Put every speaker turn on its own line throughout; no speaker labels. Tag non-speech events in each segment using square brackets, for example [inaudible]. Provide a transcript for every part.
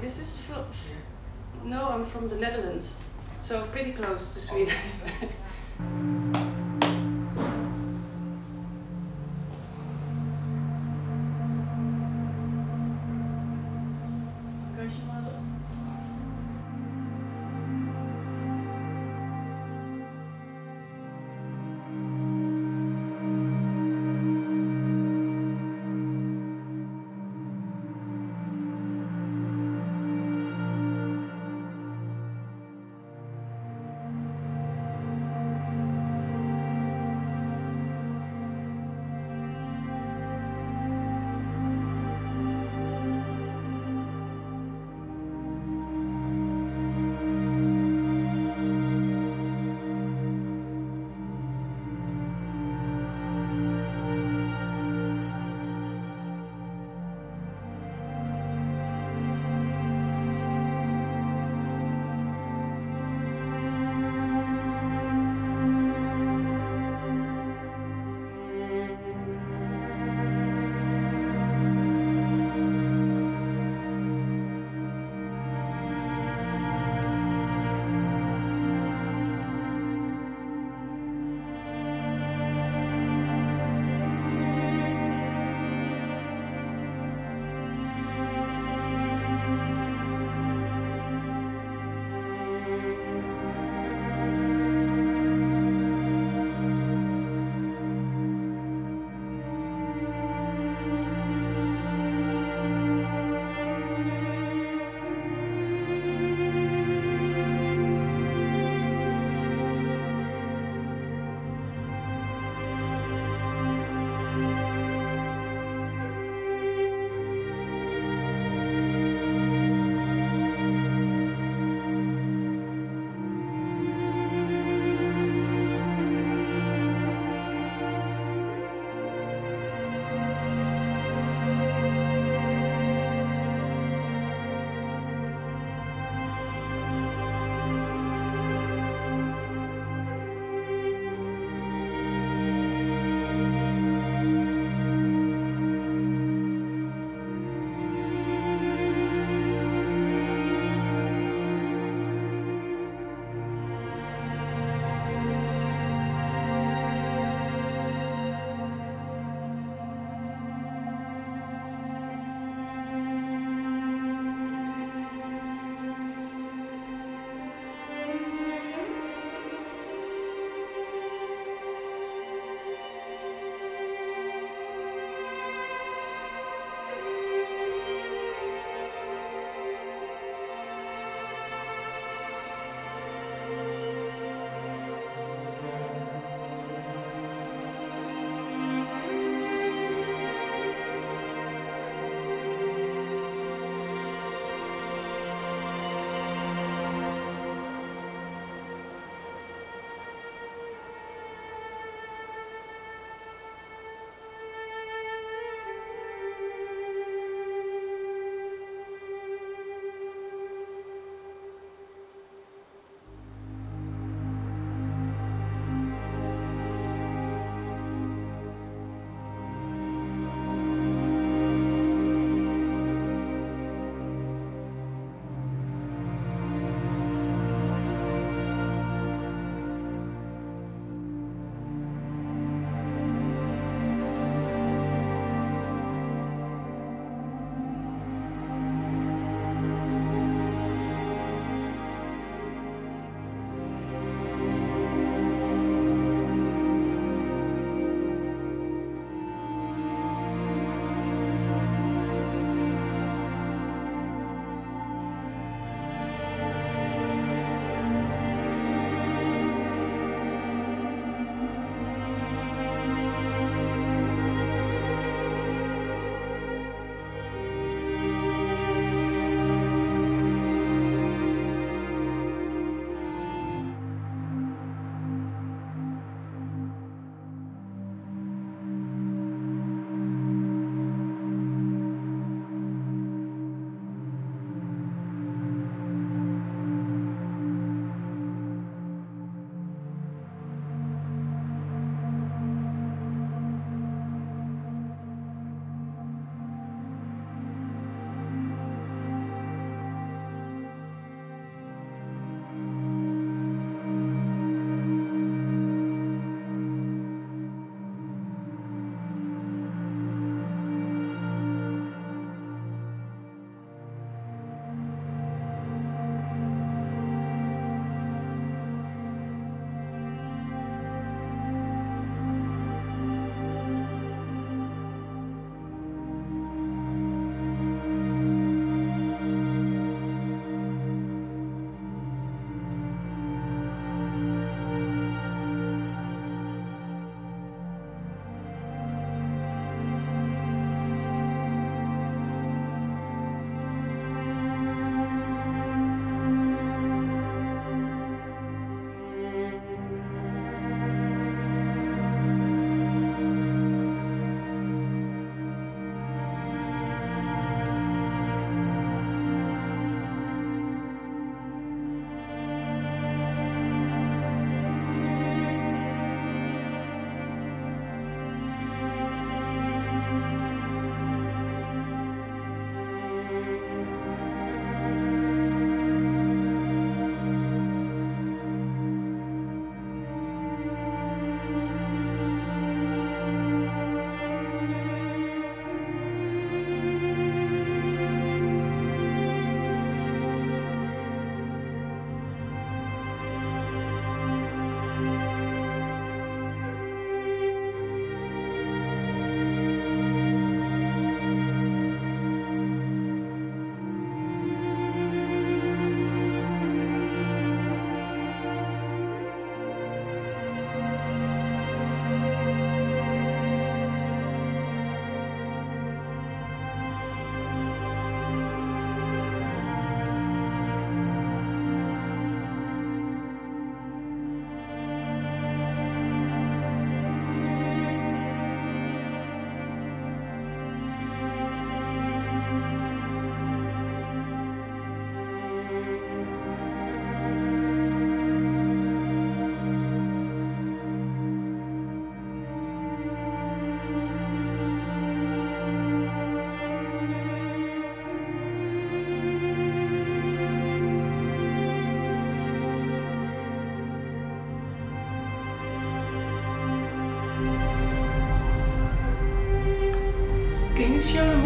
This is no, I'm from the Netherlands, so pretty close to Sweden. [laughs]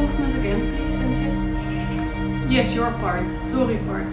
movement again, please, Cynthia? Yes, your part, Tori part.